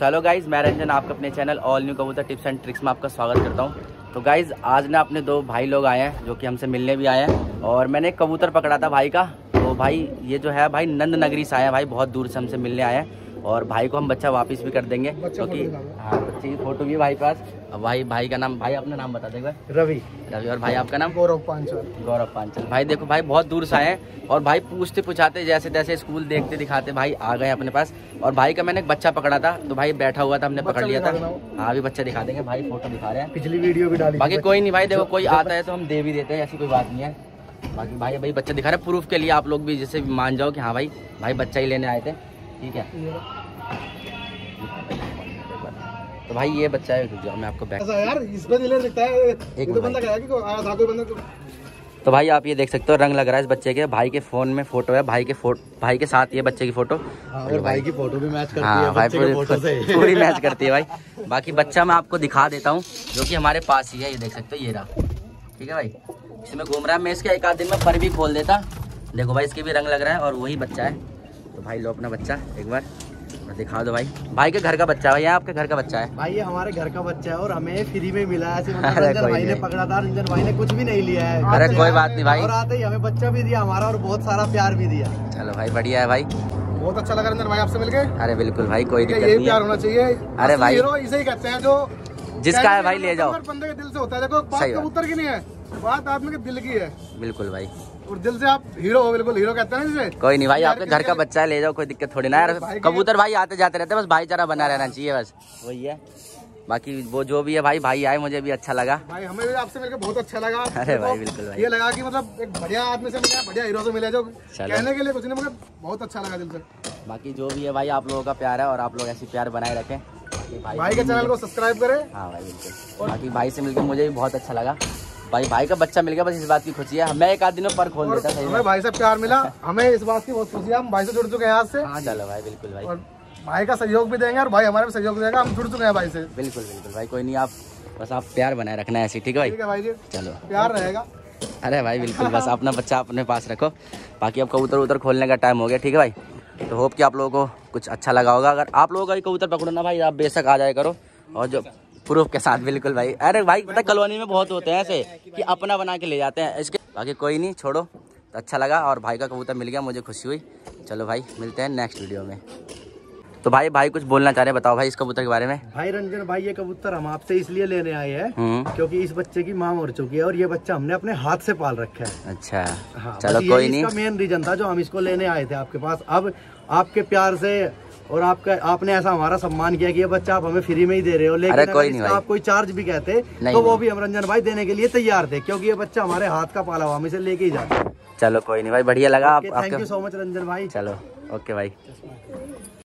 Hello guys मैं रंजन आपका अपने चैनल ऑल न्यू कबूतर टिप्स एंड ट्रिक्स में आपका स्वागत करता हूँ। तो गाइज़ आज ना अपने दो भाई लोग आए हैं, जो कि हमसे मिलने भी आए हैं। और मैंने एक कबूतर पकड़ा था भाई का। तो भाई, ये जो है भाई नंद नगरी से आए हैं भाई, बहुत दूर से हमसे मिलने आए हैं। और भाई को हम बच्चा वापस भी कर देंगे क्योंकि हाँ बच्चे की फ़ोटो भी भाई पास। अब भाई भाई का नाम भाई अपना नाम बता देगा रवि। रवि और भाई आपका नाम? गौरव पांचल। गौरव पांचल। भाई देखो भाई बहुत दूर से आए और भाई पूछते पूछाते जैसे तैसे स्कूल देखते दिखाते भाई आ गए अपने पास। और भाई का मैंने एक बच्चा पकड़ा था तो भाई बैठा हुआ था हमने पकड़ लिया था। हाँ अभी बच्चा दिखा देंगे भाई फ़ोटो दिखा रहे हैं। पिछली वीडियो भी डाली। बाकी कोई नहीं भाई देखो कोई आता है तो हम दे भी देते हैं ऐसी कोई बात नहीं है। बाकी भाई भाई बच्चा दिखा रहे प्रूफ के लिए आप लोग भी जैसे मान जाओ कि हाँ भाई भाई बच्चा ही लेने आए थे। ठीक है? तो भाई ये बच्चा है जो मैं आपको बैक यार इस पे दिले लगता है। एक मिनट बंदा गया कि आया था कोई बंदा तो तो भाई आप ये देख सकते हो रंग लग रहा है इस बच्चे के। भाई के फ़ोन में फ़ोटो है भाई के फ़ोटो भाई के साथ ये बच्चे की फ़ोटो हाँ, और भाई। की फ़ोटो भी मैच करती हाँ है भाई बच्चे के फ़ोटो से। पूरी पूरी मैच करती है भाई। बाकी बच्चा मैं आपको दिखा देता हूँ जो कि हमारे पास ही है ये देख सकते हो ये रहा। ठीक है भाई? इसमें घूम रहा है मैं इसके एक आध दिन में पर भी खोल देता। देखो भाई इसके भी रंग लग रहा है और वही बच्चा है। तो भाई लो अपना बच्चा एक बार। दिखा दो भाई। भाई के घर का बच्चा है भाई आपके घर का बच्चा है? भाई ये हमारे घर का बच्चा है और हमें फ्री में मिला है मतलब रंजन कोई भाई ने पकड़ा था रंजन भाई ने कुछ भी नहीं लिया है। अरे कोई बात नहीं भाई। और आते ही हमें बच्चा भी दिया हमारा और बहुत सारा प्यार भी दिया। चलो भाई बढ़िया है भाई। बहुत अच्छा लगा रंजन भाई आपसे मिलके। अरे बिल्कुल भाई कोई दिक्कत नहीं प्यार होना चाहिए। अरे भाई। हीरो इसे ही कहते हैं जो जिसका है भाई ले जाओ। बंदे के दिल से होता है। देखो बात। कबूतर की नहीं है। बात आदमी के दिल की है। बिल्कुल भाई। और दिल से आप हीरो हो बिल्कुल हीरो कहते हैं ना जिसे कोई नहीं भाई आपके घर का बच्चा है ले जाओ कोई दिक्कत थोड़ी ना यार कबूतर भाई आते जाते रहते हैं बस भाईचारा बना रहना चाहिए बस। वही है। बाकी वो जो भी है भाई भाई आए मुझे भी अच्छा लगा। भाई हमें भी आपसे मिलकर बहुत अच्छा लगा। अरे भाई, बिल्कुल भाई। ये लगा कि मतलब एक बढ़िया आदमी से मिले बढ़िया हीरो से मिले जो कहने के लिए कुछ नहीं मगर बहुत अच्छा लगा दिल से। बाकी जो भी है भाई आप लोगों का प्यार है और आप लोग ऐसी प्यार बनाए रखें। भाई भाई के चैनल को सब्सक्राइब करें। हाँ भाई बिल्कुल। बाकी भाई से मिलकर मुझे भी बहुत अच्छा लगा। भाई भाई का बच्चा मिल गया बस इस बात की खुशी है। मैं एक आध दिनों पर खोल देता। हमें भाई से प्यार मिला हमें इस बात की बहुत खुशी है हम भाई से जुड़ चुके हैं आज से। हाँ चलो भाई बिल्कुल भाई। और भाई का सहयोग भी देंगे और भाई हमारा भी सहयोग देगा हम जुड़ चुके हैं भाई से। बिल्कुल बिल्कुल भाई कोई नहीं आप बस आप प्यार बनाए रखना है ऐसे ठीक है भाई? ठीक है भाई जी। चलो। प्यार रहेगा। अरे भाई बिल्कुल बस अपना बच्चा अपने पास रखो। बाकी अब कबूतर उतर खोलने का टाइम हो गया ठीक है भाई? तो होप कि आप लोगों को कुछ अच्छा लगा होगा। अगर आप लोगों का भी कबूतर पकड़ो ना भाई आप बेशक आ जाए करो। और जो प्रूफ के साथ बिल्कुल भाई। अरे भाई पता कॉलोनी में बहुत होते हैं ऐसे कि अपना बना के ले जाते हैं। इसके बाकी कोई नहीं छोड़ो। तो अच्छा लगा और भाई का कबूतर मिल गया मुझे खुशी हुई। चलो भाई मिलते हैं नेक्स्ट वीडियो में। तो भाई भाई कुछ बोलना चाह रहे हैं बताओ भाई इस कबूतर के बारे में। भाई रंजन भाई ये कबूतर हम आपसे इसलिए लेने आए हैं हम्म। क्योंकि इस बच्चे की माँ मर चुकी है और ये बच्चा हमने अपने हाथ से पाल रखा है। अच्छा। हाँ, चलो कोई नहीं। मेन रीजन था जो हम इसको लेने आए थे आपके पास। अब आपके प्यार से और आपका आपने ऐसा हमारा सम्मान किया कि ये बच्चा आप हमें फ्री में ही दे रहे हो लेकिन कोई नहीं आप कोई चार्ज भी कहते तो वो भी हम रंजन भाई देने के लिए तैयार थे क्योंकि ये बच्चा हमारे हाथ का पाला हुआ हम इसे लेके ही जाते। चलो कोई नहीं भाई बढ़िया लगा आप thank you so much Ranjan भाई। चलो ओके भाई।